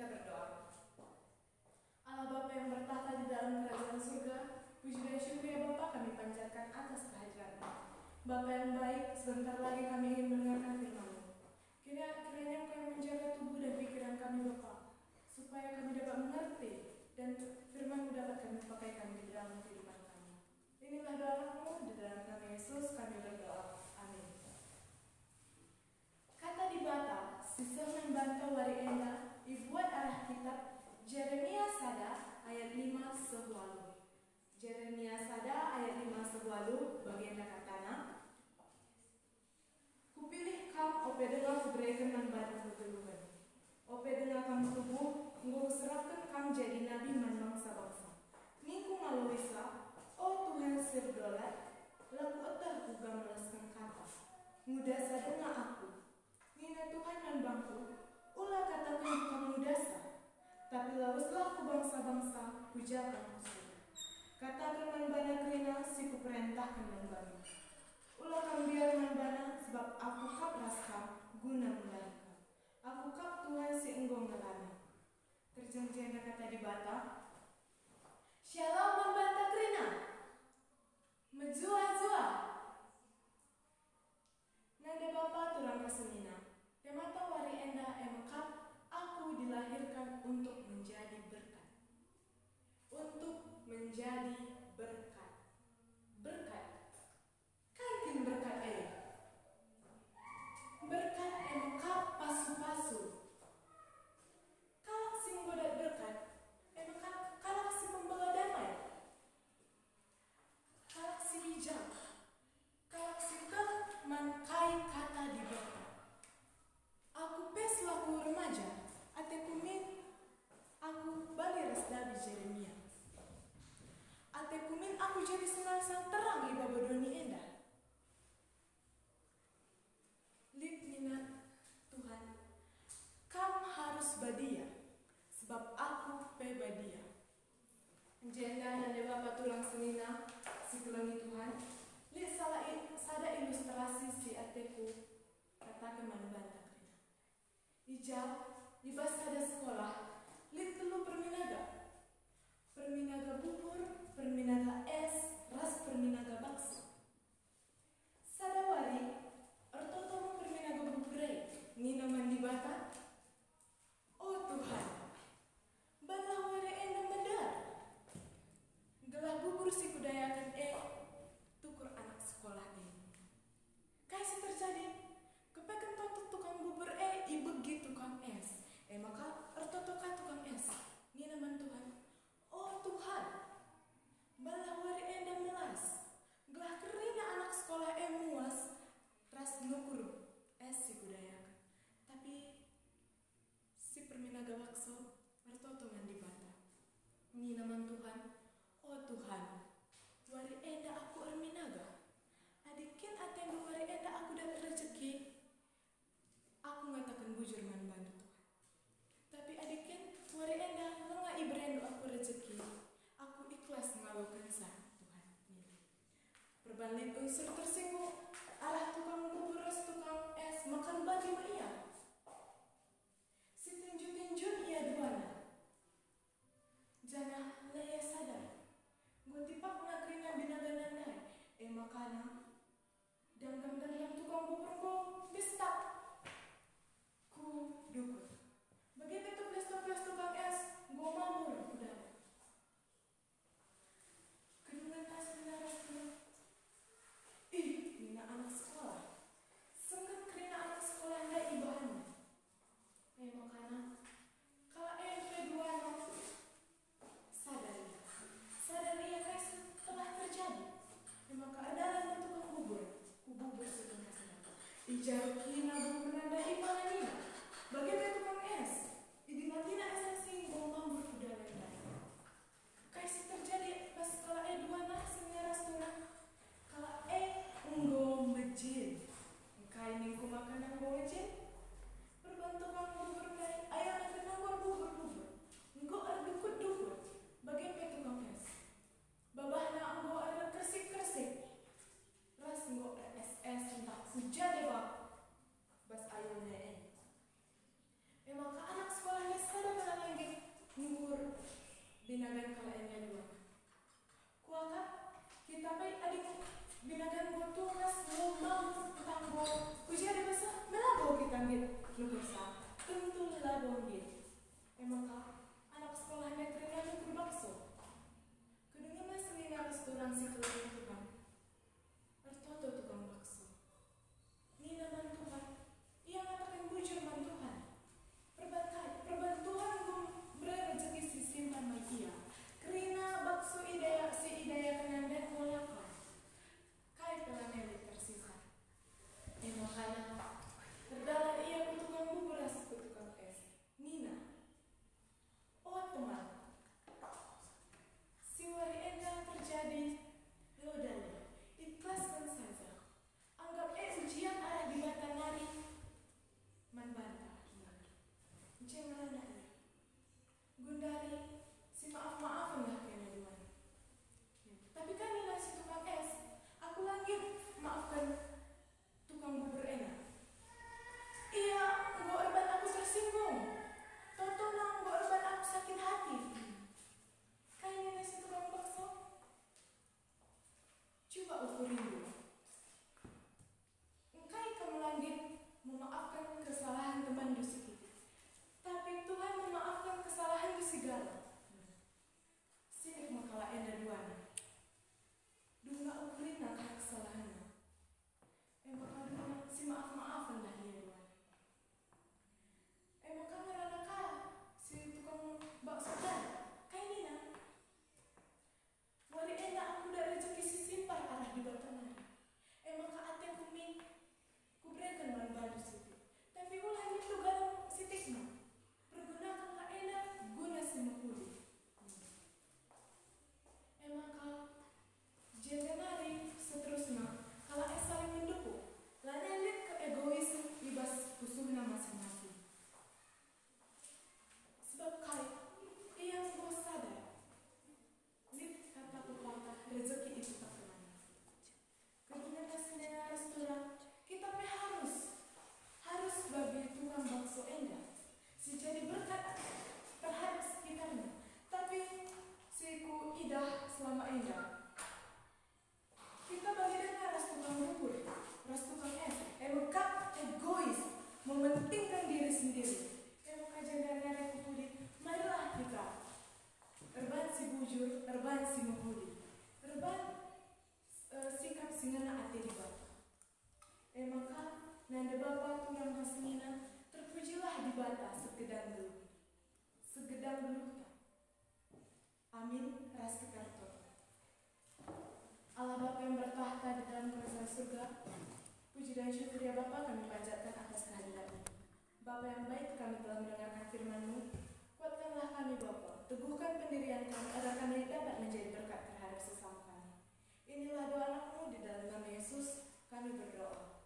Kita berdoa. Allah Bapa yang bertata di dalam kerajaan surga, puji dan syukur ya Bapa kami panjatkan atas kehadiran Bapa yang baik, sebentar lagi kami ingin mendengarkan firman-Mu. Kira kiranya Engkau yang menjaga tubuh dan pikiran kami Bapa, supaya kami dapat mengerti dan firman-Mu dapat kami pakaikan di dalam kehidupan kami. Inilah doa-Mu di dalam nama Yesus kami berdoa. Amin. Kata di bata, sisa membantah wari enda, dibuat arah kitab Jeremia Sada ayat 5 sehualu. Jeremia Sada ayat 5 sehualu bagian katana. Kupilih kam ope dengar kuberikan nan badan kegeluhan. Ope dengar kam tubuh, nggo serahkan kam jadi nabi man bangsa-bangsa. Ningku ngaluisa, oh Tuhan sirdolat, laku etah kuga melaskan kata. Muda sadena aku, Nina Tuhan dan bangku, ulah katakan kamu dasa, tapi ku bangsa-bangsa, pujakan musuh. Katakan manbana si ku perintahkan manbana. Ulah kamu biar manbana, sebab aku kap rasa, guna melarikan. Aku kap Tuhan si enggong ngelana. Terjang-jangnya kata di bata, Shalom manbanta kerina, Mejua-jua, Nanda Bapa turang kesenina, Temata wari enda emkap, aku dilahirkan di Jeremia. Ate kumin aku jadi senang sang terang di babadoni enda. Lip Tuhan, kam harus badia, sebab aku pe badia. Jenda dan bapak tulang senina, si tulangi Tuhan, li salah sada ilustrasi si ateku, kata keman bantah Ija, di ada sekolah, lit telu perminaga. Perminaga bubur, perminaga es, ras perminaga bakso. Sadawari, ertotomo perminaga bubure, ngina mandi bata. Oh Tuhan, balaware enda medar. Gelah bubur si kudayakan eh, tukur anak sekolah ini. Kasih terjadi, kepekan toto tukang bubur eh ibegi tukang es eh maka ertotoka tukang es ini naman Tuhan oh Tuhan balawari enda melas gelah kerina anak sekolah eh muas ras nukur es si kudayakan tapi si perminaga bakso ertotongan di bata ini naman Tuhan oh Tuhan wari enda aku erminaga adikin atendu wari enda aku dapat rezeki Aku ngatakan bujur man bantu Tuhan. Tapi adikin, wari enda lenga ibrendo aku rezeki. Aku ikhlas melakukan sah Tuhan. Ini. Unsur tersinggung, arah tukang bubur ras tukang es, makan bagi ma iya. Si tinju-tinjun iya duana. Jana leya sadar. Gue tipak surga, puji dan syukur ya Bapa kami panjatkan atas kehadiranmu. Bapa yang baik kami telah mendengarkan firman-Mu, kuatkanlah kami Bapa, teguhkan pendirian kami agar kami dapat menjadi berkat terhadap sesama kami. Inilah doa anakmu di dalam nama Yesus, kami berdoa.